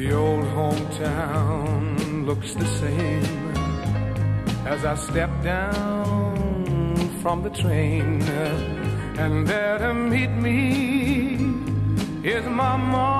The old hometown looks the same as I step down from the train. And there to meet me is my mama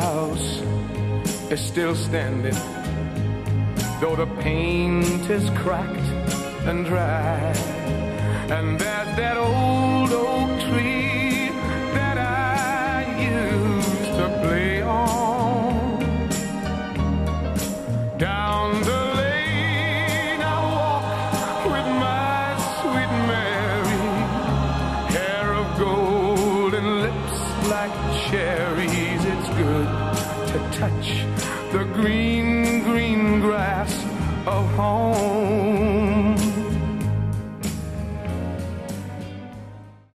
house is still standing, though the paint is cracked and dry. And there's that old oak tree that I used to play on. Down the lane I walk with my sweet Mary, hair of gold and lips like cherries. Touch. The green,